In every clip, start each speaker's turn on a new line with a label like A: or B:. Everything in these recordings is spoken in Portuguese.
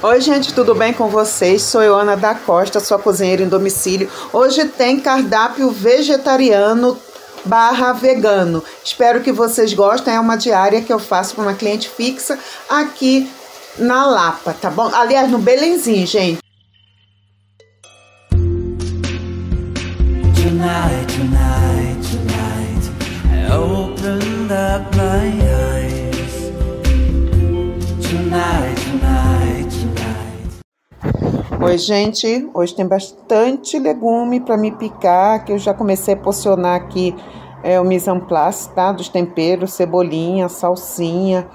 A: Oi, gente, tudo bem com vocês? Sou eu, Ana da Costa, sua cozinheira em domicílio. Hoje tem cardápio vegetariano barra vegano. Espero que vocês gostem. É uma diária que eu faço para uma cliente fixa aqui na Lapa, tá bom? Aliás, no Belenzinho, gente. Tonight, tonight, tonight, Oi, gente. Hoje tem bastante legume para me picar, que eu já comecei a porcionar aqui é, o mise en place, tá? Dos temperos, cebolinha, salsinha,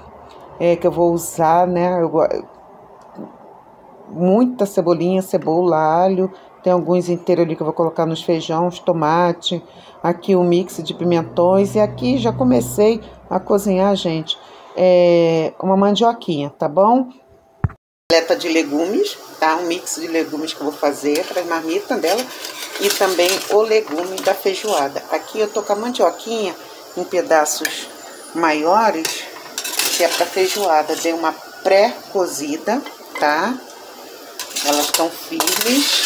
A: é, que eu vou usar, né? Eu, muita cebolinha, cebola, alho. Tem alguns inteiros ali que eu vou colocar nos feijões, tomate. Aqui o um mix de pimentões. E aqui já comecei a cozinhar, gente, é, uma mandioquinha, tá bom? Paleta de legumes, tá? Um mix de legumes que eu vou fazer para a marmita dela. E também o legume da feijoada. Aqui eu tô com a mandioquinha em pedaços maiores que é para feijoada. Dei uma pré-cozida, tá? Elas estão firmes.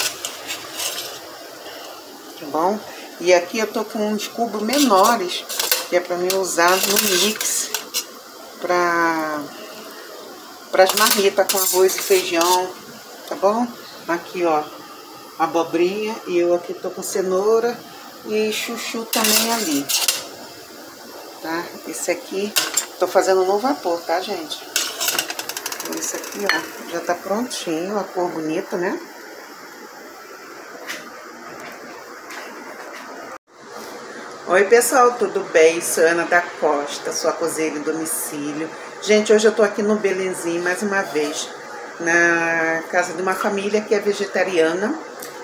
A: Tá bom? E aqui eu tô com uns cubos menores, que é para mim usar no mix para para as marmitas com arroz e feijão, tá bom? Aqui, ó, abobrinha e eu aqui tô com cenoura e chuchu também ali, tá? Esse aqui Tô fazendo no vapor, tá, gente? Esse aqui, ó, já tá prontinho, a cor bonita, né? Oi, pessoal, tudo bem? Sou Ana da Costa, sua cozinheira em domicílio. Gente, hoje eu tô aqui no Belenzinho mais uma vez, na casa de uma família que é vegetariana.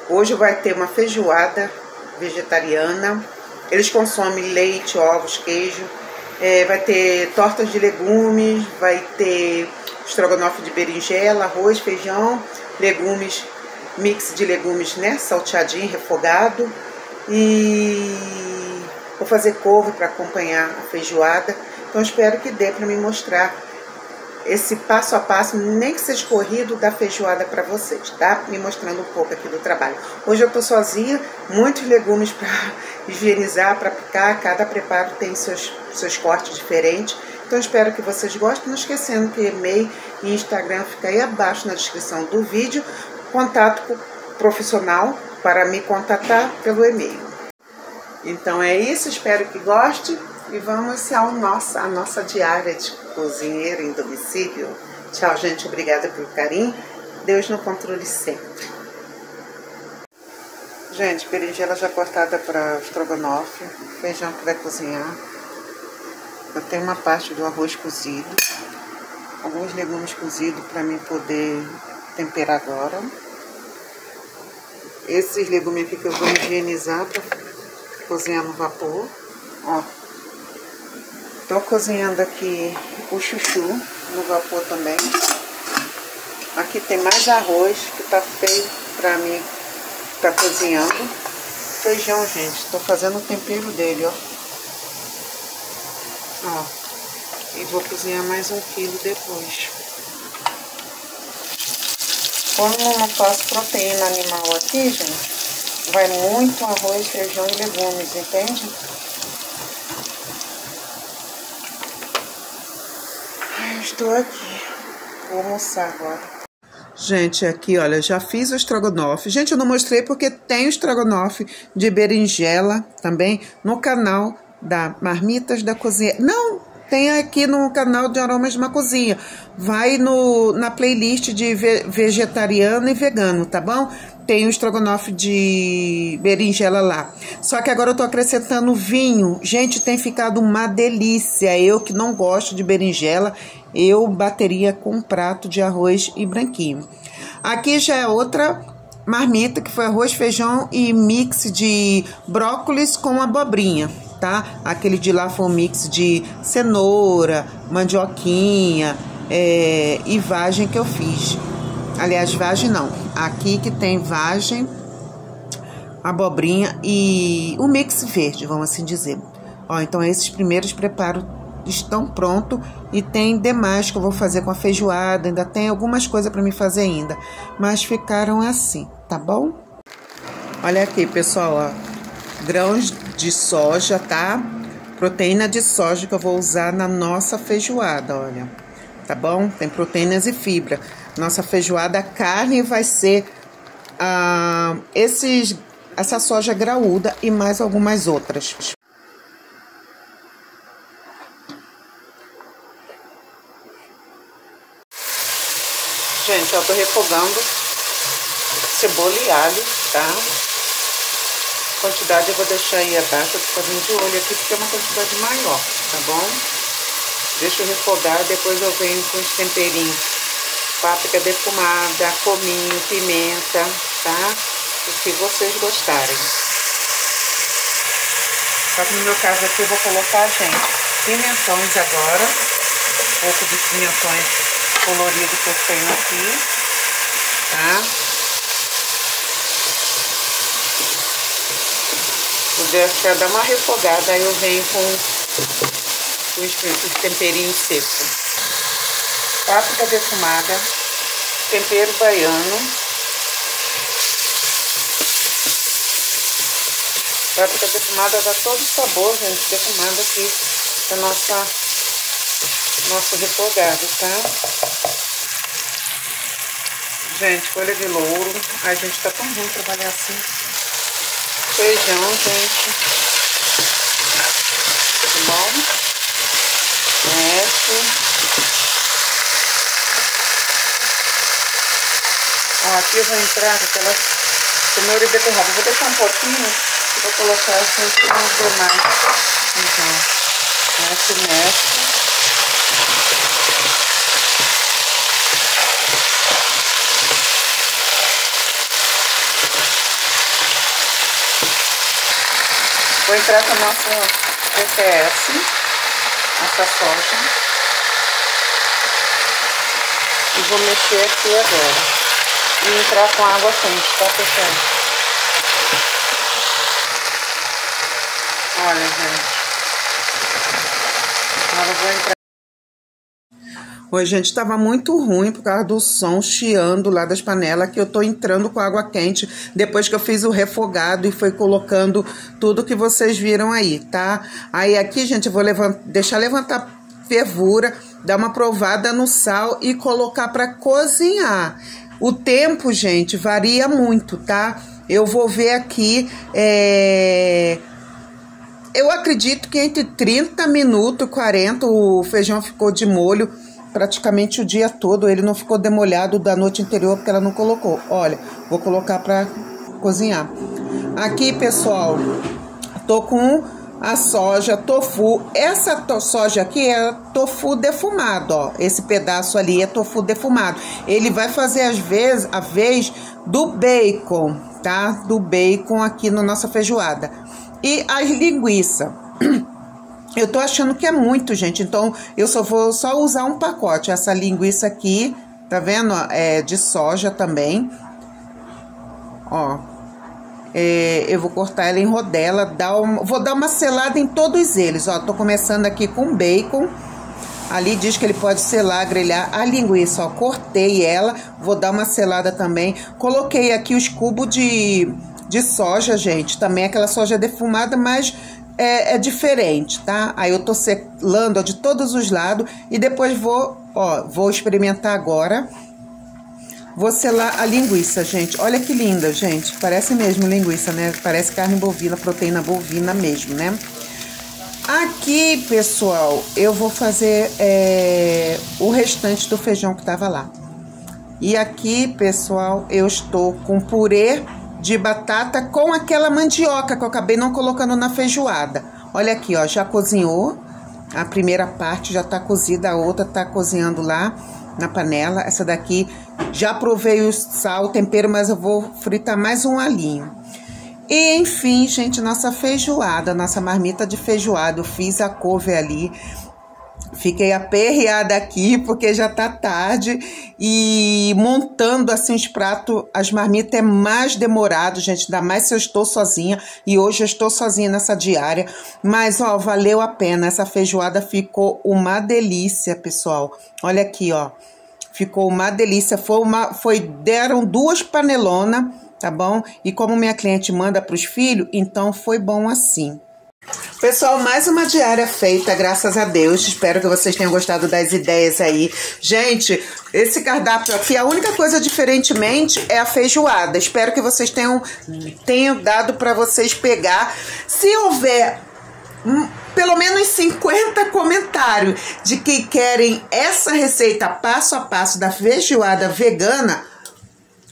A: Hoje vai ter uma feijoada vegetariana. Eles consomem leite, ovos, queijo é, vai ter tortas de legumes, vai ter estrogonofe de berinjela, arroz, feijão, legumes, mix de legumes, né? Salteadinho, refogado. E vou fazer couve para acompanhar a feijoada. Então espero que dê para me mostrar esse passo a passo, nem que seja corrido, da feijoada para vocês, tá? Me mostrando um pouco aqui do trabalho. Hoje eu tô sozinha, muitos legumes para higienizar, para picar, cada preparo tem seus, seus cortes diferentes. Então espero que vocês gostem, não esquecendo que e-mail e Instagram fica aí abaixo na descrição do vídeo, contato profissional para me contatar pelo e-mail. Então é isso, espero que goste e vamos ao nosso, a nossa diária de cozinheiro em domicílio. Tchau, gente. Obrigada pelo carinho. Deus no controle sempre. Gente, berinjela já cortada para estrogonofe, feijão que vai cozinhar. Eu tenho uma parte do arroz cozido, alguns legumes cozidos para mim poder temperar agora. Esses legumes aqui que eu vou higienizar para cozinhar no vapor. Ó, Tô cozinhando aqui o chuchu no vapor também. Aqui tem mais arroz que tá feio pra mim, tá cozinhando. Feijão, gente, tô fazendo o tempero dele, ó. Ó. E vou cozinhar mais um quilo depois. Como eu não faço proteína animal aqui, gente, vai muito arroz, feijão e legumes, entende? Estou aqui. Vou almoçar agora. Gente, aqui, olha, já fiz o estrogonofe. Gente, eu não mostrei porque tem o estrogonofe de berinjela também no canal da Marmitas da Cozinha. Não, tem aqui no canal de Aromas de uma Cozinha. Vai no, na playlist de ve vegetariano e vegano, tá bom? Tem o estrogonofe de berinjela lá. Só que agora eu tô acrescentando vinho. Gente, tem ficado uma delícia. Eu que não gosto de berinjela, eu bateria com um prato de arroz e branquinho. Aqui já é outra marmita, que foi arroz, feijão e mix de brócolis com abobrinha tá? Aquele de lá foi um mix de cenoura, mandioquinha é, e vagem que eu fiz. Aliás, vagem não. Aqui que tem vagem, abobrinha e o mix verde, vamos assim dizer. Ó, então esses primeiros preparos estão prontos e tem demais que eu vou fazer com a feijoada, ainda tem algumas coisas para me fazer ainda, mas ficaram assim, tá bom? Olha aqui, pessoal, ó, grãos de soja, tá? Proteína de soja que eu vou usar na nossa feijoada, olha. Tá bom? Tem proteínas e fibra. Nossa feijoada, carne vai ser ah, esses, essa soja graúda e mais algumas outras. Gente, eu tô refogando cebola e alho, tá? Quantidade eu vou deixar aí abaixo, tô fazendo de olho aqui porque é uma quantidade maior, tá bom? Deixa eu refogar, depois eu venho com os temperinhos. Páprica defumada, cominho, pimenta, tá? O que vocês gostarem. Só que no meu caso aqui eu vou colocar, gente, pimentões agora. Um pouco de pimentões coloridos que eu tenho aqui, tá? Vou deixar dar uma refogada, aí eu venho com os, os temperinhos secos. Páprica defumada, tempero baiano, páprica defumada dá todo o sabor, gente, defumado aqui da nossa nosso refogado, tá? Gente, folha de louro. A gente tá tão ruim trabalhar assim. Feijão, gente. Tá bom? Mexe. Aqui eu vou entrar com aquela cenoura e beterraba. Vou deixar um pouquinho e vou colocar assim nos demais. Então, mexe, mexe. Vou entrar com a nossa PPS, nossa soja. E vou mexer aqui agora. E entrar com água quente, tá pessoal? Olha, gente. Agora eu vou entrar. Oi, gente, estava muito ruim por causa do som chiando lá das panelas, que eu tô entrando com água quente depois que eu fiz o refogado e foi colocando tudo que vocês viram aí, tá? Aí aqui, gente, eu vou levantar, deixar levantar fervura, dar uma provada no sal e colocar para cozinhar. O tempo, gente, varia muito, tá? Eu vou ver aqui, é... Eu acredito que entre 30 minutos e 40 o feijão ficou de molho praticamente o dia todo. Ele não ficou demolhado da noite anterior porque ela não colocou. Olha, vou colocar para cozinhar. Aqui, pessoal, tô com a soja tofu. Essa to soja aqui é tofu defumado, ó. Esse pedaço ali é tofu defumado. Ele vai fazer às vezes a vez do bacon, tá? Do bacon aqui na nossa feijoada. E as linguiças. Eu tô achando que é muito, gente. Então, eu só vou só usar um pacote. Essa linguiça aqui, tá vendo? É de soja também. Ó. É, eu vou cortar ela em rodela. Dar uma, vou dar uma selada em todos eles. Ó, tô começando aqui com bacon. Ali diz que ele pode selar, grelhar a linguiça. Ó, cortei ela. Vou dar uma selada também. Coloquei aqui os cubos de, de soja, gente. Também aquela soja defumada, mas é, é, diferente, tá? Aí eu tô selando ó, de todos os lados e depois vou, ó, vou experimentar agora. Vou selar a linguiça, gente. Olha que linda, gente. Parece mesmo linguiça, né? Parece carne bovina, proteína bovina mesmo, né? Aqui, pessoal, eu vou fazer é, o restante do feijão que tava lá. E aqui, pessoal, eu estou com purê de batata com aquela mandioca que eu acabei não colocando na feijoada. Olha aqui, ó, já cozinhou. A primeira parte já tá cozida, a outra tá cozinhando lá na panela. Essa daqui já provei o sal, o tempero, mas eu vou fritar mais um alinho. E enfim, gente, nossa feijoada, nossa marmita de feijoada. Eu fiz a couve ali. Fiquei aperreada aqui porque já tá tarde e montando assim os pratos, as marmitas é mais demorado, gente, ainda mais se eu estou sozinha e hoje eu estou sozinha nessa diária, mas ó, valeu a pena. Essa feijoada ficou uma delícia, pessoal. Olha aqui, ó. Ficou uma delícia. Foi uma foi deram duas panelonas, tá bom? E como minha cliente manda para os filhos, então foi bom assim. Pessoal, mais uma diária feita, graças a Deus. Espero que vocês tenham gostado das ideias aí. Gente, esse cardápio aqui, a única coisa diferentemente é a feijoada. Espero que vocês tenham, tenham dado para vocês pegar. Se houver hum, pelo menos 50 comentários de que querem essa receita passo a passo da feijoada vegana,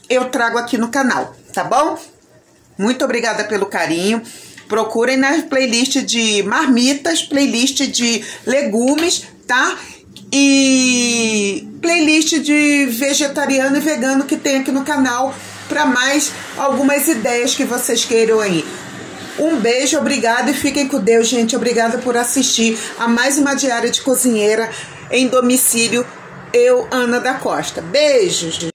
A: eu trago aqui no canal, tá bom? Muito obrigada pelo carinho. Procurem na playlist de marmitas, playlist de legumes, tá? E playlist de vegetariano e vegano que tem aqui no canal para mais algumas ideias que vocês queiram aí. Um beijo, obrigado e fiquem com Deus, gente. Obrigada por assistir a mais uma diária de cozinheira em domicílio. Eu, Ana da Costa. Beijos.